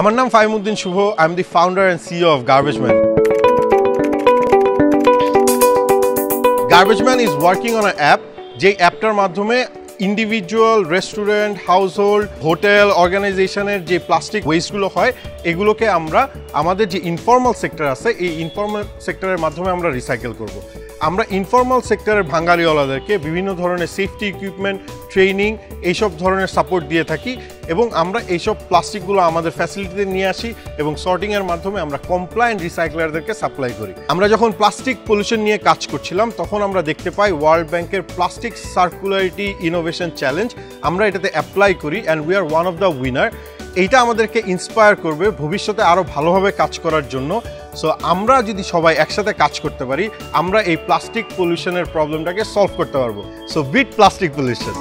আমার নাম Faimuddin Shuvo I am the founder and CEO of Garbageman Garbageman is working on app যে অ্যাপটার মাধ্যমে ইন্ডিভিজুয়াল রেস্টুরেন্ট হাউসহোল্ড হোটেল অর্গানাইজেশনের যে প্লাস্টিক ওয়েস্টগুলো হয়, এগুলোকে আমরা, আমাদের যে ইনফর্মাল সেক্টর আছে, এই ইনফর্মাল সেক্টরের মাধ্যমে আমরা রিসাইকেল করব। আমরা ইনফর্মাল সেক্টরের ভাঙ্গারিওয়ালাদেরকে বিভিন্ন ধরনের সেফটি ইকুইপমেন্ট ট্রেনিং, এইসব ধরনের সাপোর্ট দিয়ে থাকি এবং আমরা এইসব প্লাস্টিকগুলো আমাদের ফ্যাসিলিটিতে নিয়ে আসি এবং সর্টিংয়ের মাধ্যমে আমরা কমপ্লায়েন্ট রিসাইক্লারদেরকে সাপ্লাই করি। আমরা যখন প্লাস্টিক পলিউশন নিয়ে কাজ করছিলাম, তখন আমরা দেখতে পাই ওয়ার্ল্ড ব্যাংকের প্লাস্টিক সার্কুলারিটি ইনোভেশন চ্যালেঞ্জ আমরা এটাতে অ্যাপ্লাই করি and we are one of the winner এইটা আমাদেরকে ইন্সপায়ার করবে ভবিষ্যতে আরও ভালোভাবে কাজ করার জন্য। সো আমরা যদি সবাই একসাথে কাজ করতে পারি, আমরা এই প্লাস্টিক পলিউশনের প্রবলেমটাকে সলভ করতে পারব। So bit plastic pollution